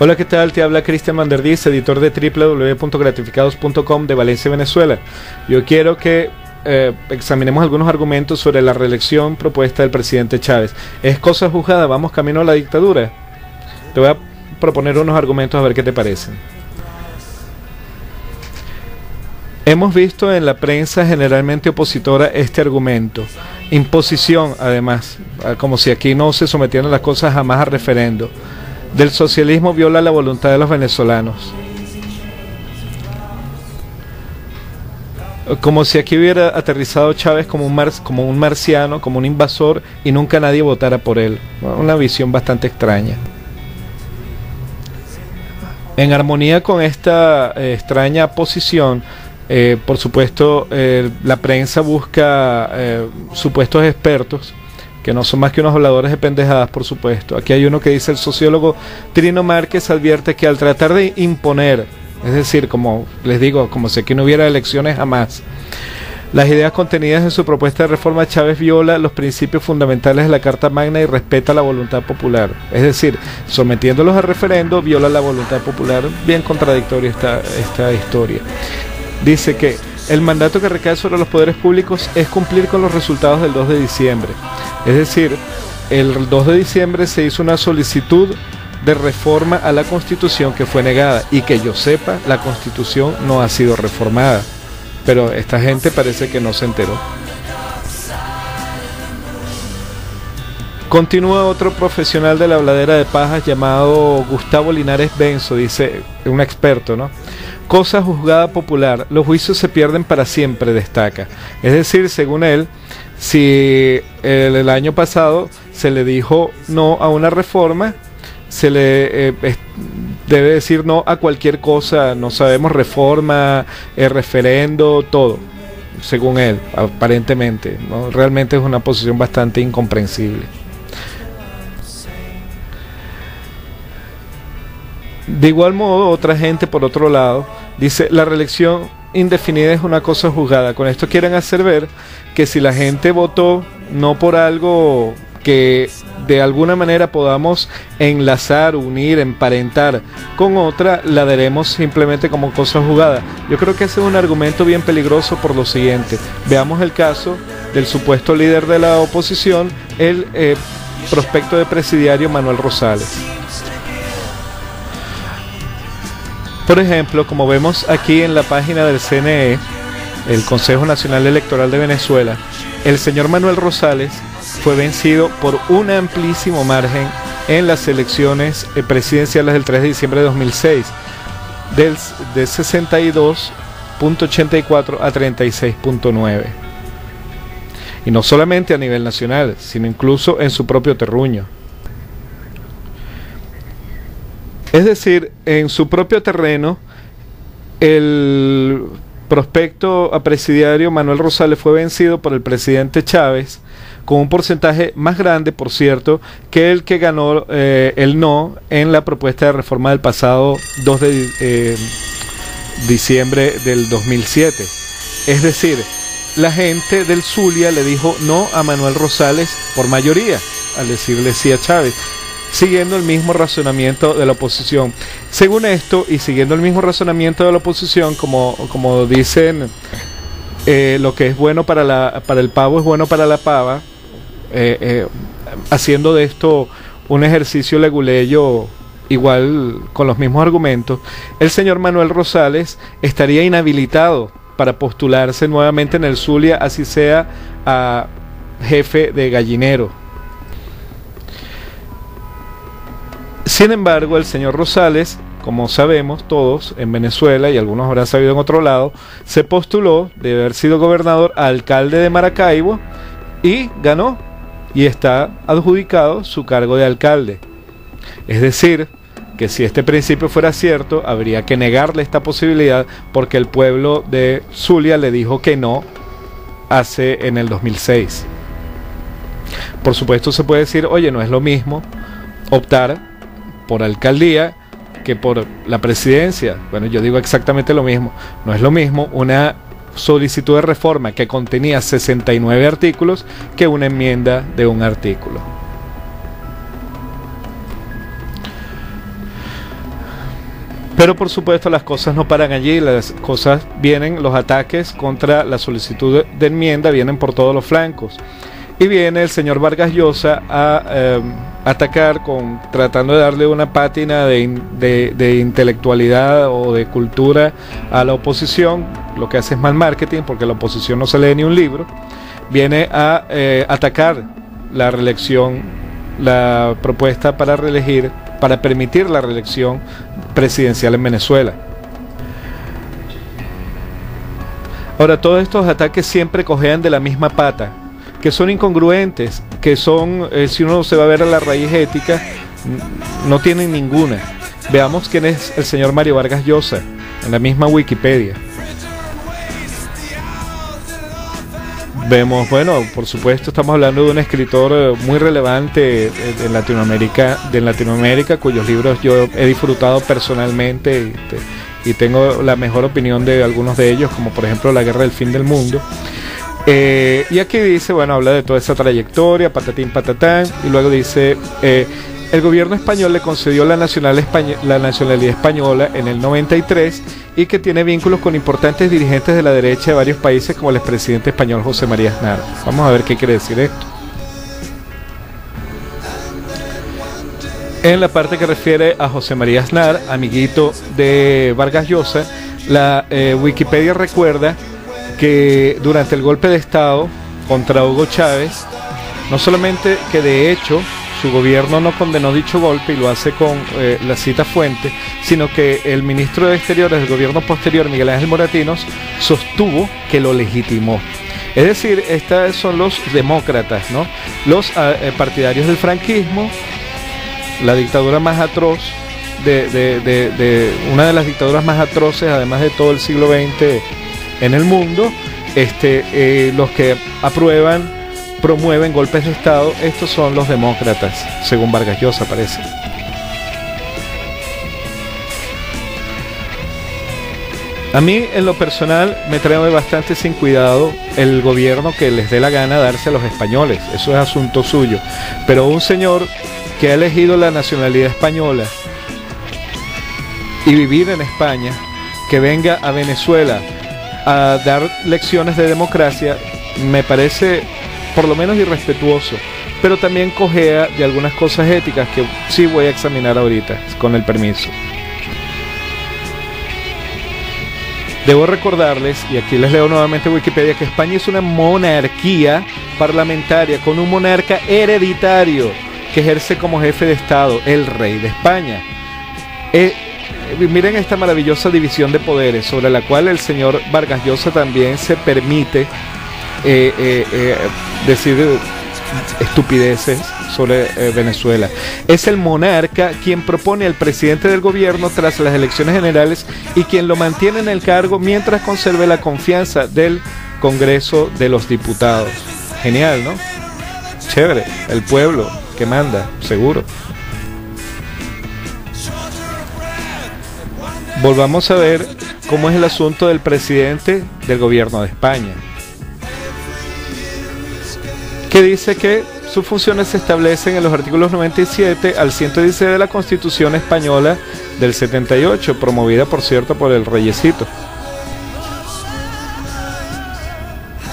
Hola, ¿qué tal? Te habla Cristian Manderdiz, editor de www.gratificados.com de Valencia, Venezuela. Yo quiero que eh, examinemos algunos argumentos sobre la reelección propuesta del presidente Chávez. ¿Es cosa juzgada? ¿Vamos camino a la dictadura? Te voy a proponer unos argumentos a ver qué te parecen. Hemos visto en la prensa generalmente opositora este argumento. Imposición, además, como si aquí no se sometieran las cosas jamás a referendo. Del socialismo viola la voluntad de los venezolanos. Como si aquí hubiera aterrizado Chávez como un, como un marciano, como un invasor, y nunca nadie votara por él. Una visión bastante extraña. En armonía con esta eh, extraña posición, eh, por supuesto, eh, la prensa busca supuestos expertos, que no son más que unos habladores de pendejadas, por supuesto. Aquí hay uno que dice, el sociólogo Trino Márquez advierte que al tratar de imponer, es decir, como les digo, como si aquí no hubiera elecciones jamás, las ideas contenidas en su propuesta de reforma, Chávez viola los principios fundamentales de la Carta Magna y respeta la voluntad popular. Es decir, sometiéndolos a referendo, viola la voluntad popular. Bien contradictoria esta, esta historia dice que el mandato que recae sobre los poderes públicos es cumplir con los resultados del 2 de diciembre. Es decir, el 2 de diciembre se hizo una solicitud de reforma a la constitución que fue negada y que yo sepa, la constitución no ha sido reformada. Pero esta gente parece que no se enteró. Continúa otro profesional de la habladera de pajas llamado Gustavo Linares Benzo, dice un experto, ¿no? Cosa juzgada popular, los juicios se pierden para siempre, destaca. Es decir, según él, si el, año pasado se le dijo no a una reforma, se le eh, debe decir no a cualquier cosa, no sabemos reforma, el referendo, todo, según él, aparentemente. ¿no? Realmente es una posición bastante incomprensible. De igual modo, otra gente, por otro lado, dice, la reelección indefinida es una cosa juzgada. Con esto quieren hacer ver que si la gente votó no por algo que de alguna manera podamos enlazar, unir, emparentar con otra, la daremos simplemente como cosa jugada. Yo creo que ese es un argumento bien peligroso por lo siguiente. Veamos el caso del supuesto líder de la oposición, el eh, prospecto de presidiario Manuel Rosales. Por ejemplo, como vemos aquí en la página del CNE, el Consejo Nacional Electoral de Venezuela, el señor Manuel Rosales fue vencido por un amplísimo margen en las elecciones eh, presidenciales del 3 de diciembre de 2006, del, de 62.84 a 36.9. Y no solamente a nivel nacional, sino incluso en su propio terruño. Es decir, en su propio terreno, el prospecto a presidiario Manuel Rosales fue vencido por el presidente Chávez con un porcentaje más grande, por cierto, que el que ganó eh, el no en la propuesta de reforma del pasado 2 de eh, diciembre del 2007. Es decir, la gente del Zulia le dijo no a Manuel Rosales por mayoría, al decirle sí a Chávez siguiendo el mismo razonamiento de la oposición. Según esto, y siguiendo el mismo razonamiento de la oposición, como, como dicen, eh, lo que es bueno para, la, para el pavo es bueno para la pava, eh, eh, haciendo de esto un ejercicio leguleyo igual con los mismos argumentos, el señor Manuel Rosales estaría inhabilitado para postularse nuevamente en el Zulia, así sea a jefe de gallinero. Sin embargo, el señor Rosales, como sabemos todos en Venezuela y algunos habrán sabido en otro lado, se postuló de haber sido gobernador alcalde de Maracaibo y ganó y está adjudicado su cargo de alcalde. Es decir, que si este principio fuera cierto, habría que negarle esta posibilidad porque el pueblo de Zulia le dijo que no hace en el 2006. Por supuesto se puede decir, oye, no es lo mismo optar por alcaldía que por la presidencia. Bueno, yo digo exactamente lo mismo. No es lo mismo una solicitud de reforma que contenía 69 artículos que una enmienda de un artículo. Pero por supuesto las cosas no paran allí, las cosas vienen, los ataques contra la solicitud de enmienda vienen por todos los flancos. Y viene el señor Vargas Llosa a em, atacar con tratando de darle una pátina de, intelectualidad o de cultura a la oposición, lo que hace es mal marketing porque la oposición no se lee ni un libro, viene a eh, atacar la reelección, la propuesta para reelegir para permitir la reelección presidencial en Venezuela. Ahora, todos estos ataques siempre cojean de la misma pata, que son incongruentes, que son, eh, si uno se va a ver a la raíz ética, no tienen ninguna. Veamos quién es el señor Mario Vargas Llosa, en la misma Wikipedia. Vemos, bueno, por supuesto estamos hablando de un escritor eh, muy relevante en Latinoamérica, de Latinoamérica, cuyos libros yo he disfrutado personalmente y, tengo la mejor opinión de algunos de ellos, como por ejemplo La Guerra del Fin del Mundo. Eh, y aquí dice, bueno, habla de toda esa trayectoria, patatín, patatán, y luego dice, eh, el gobierno español le concedió la, la nacionalidad española en el 93 y que tiene vínculos con importantes dirigentes de la derecha de varios países como el expresidente español José María Aznar. Vamos a ver qué quiere decir esto. En la parte que refiere a José María Aznar, amiguito de Vargas Llosa, la eh, Wikipedia recuerda que durante el golpe de Estado contra Hugo Chávez, no solamente que de hecho su gobierno no condenó dicho golpe y lo hace con eh, la cita fuente, sino que el ministro de Exteriores del gobierno posterior, Miguel Ángel Moratinos, sostuvo que lo legitimó. Es decir, estos son los demócratas, ¿no? Los ah, eh, partidarios del franquismo, la dictadura más atroz, de, una de las dictaduras más atroces, además de todo el siglo XX en el mundo, este, eh, los que aprueban promueven golpes de Estado, estos son los demócratas, según Vargas Llosa parece. A mí en lo personal me trae bastante sin cuidado el gobierno que les dé la gana darse a los españoles, eso es asunto suyo. Pero un señor que ha elegido la nacionalidad española y vivir en España, que venga a Venezuela a dar lecciones de democracia, me parece por lo menos irrespetuoso, pero también cojea de algunas cosas éticas que sí voy a examinar ahorita, con el permiso. Debo recordarles, y aquí les leo nuevamente Wikipedia, que España es una monarquía parlamentaria con un monarca hereditario que ejerce como jefe de Estado, el rey de España. Eh, miren esta maravillosa división de poderes sobre la cual el señor Vargas Llosa también se permite eh, eh, eh, decir estupideces sobre Venezuela. Es el monarca quien propone al presidente del gobierno tras las elecciones generales y quien lo mantiene en el cargo mientras conserve la confianza del Congreso de los Diputados. Genial, ¿no? Chévere, el pueblo que manda, seguro. Volvamos a ver cómo es el asunto del presidente del gobierno de España que dice que sus funciones se establecen en los artículos 97 al 116 de la Constitución Española del 78, promovida por cierto por el Reyesito.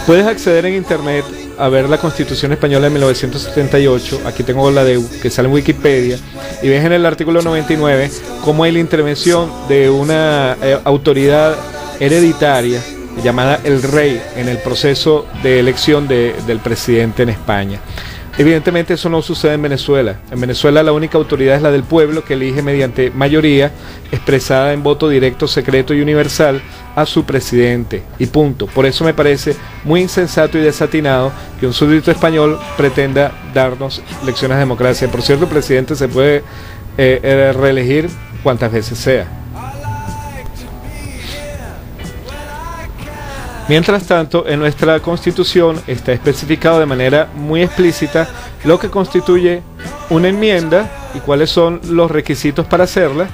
Puedes acceder en internet a ver la Constitución Española de 1978, aquí tengo la de que sale en Wikipedia, y ves en el artículo 99 cómo hay la intervención de una eh, autoridad hereditaria llamada El Rey en el proceso de elección del presidente en España. Evidentemente eso no sucede en Venezuela. En Venezuela la única autoridad es la del pueblo que elige mediante mayoría expresada en voto directo, secreto y universal a su presidente. Y punto. Por eso me parece muy insensato y desatinado que un súbdito español pretenda darnos lecciones de democracia. Por cierto, el presidente se puede eh, eh, reelegir cuantas veces sea. Mientras tanto, en nuestra constitución está especificado de manera muy explícita lo que constituye una enmienda y cuáles son los requisitos para hacerla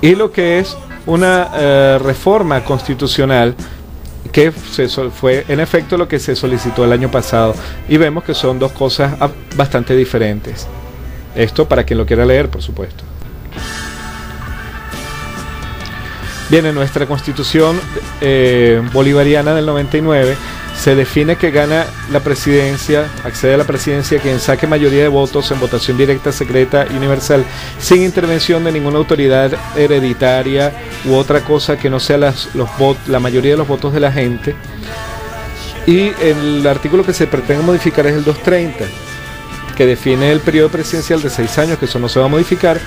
y lo que es una eh, reforma constitucional que se, fue en efecto lo que se solicitó el año pasado. Y vemos que son dos cosas bastante diferentes. Esto para quien lo quiera leer, por supuesto. Bien, en nuestra constitución eh, bolivariana del 99 se define que gana la presidencia, accede a la presidencia quien saque mayoría de votos en votación directa, secreta y universal, sin intervención de ninguna autoridad hereditaria u otra cosa que no sea las, los la mayoría de los votos de la gente. Y el artículo que se pretende modificar es el 230, que define el periodo presidencial de seis años, que eso no se va a modificar,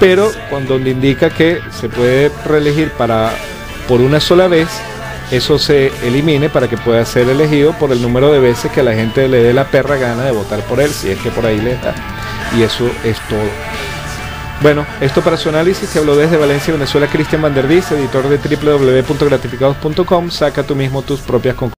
pero cuando le indica que se puede reelegir para por una sola vez eso se elimine para que pueda ser elegido por el número de veces que la gente le dé la perra gana de votar por él, si es que por ahí le da. Y eso es todo. Bueno, esto para su análisis te habló desde Valencia, Venezuela, Cristian Vandervis, editor de www.gratificados.com. Saca tú mismo tus propias conclusiones.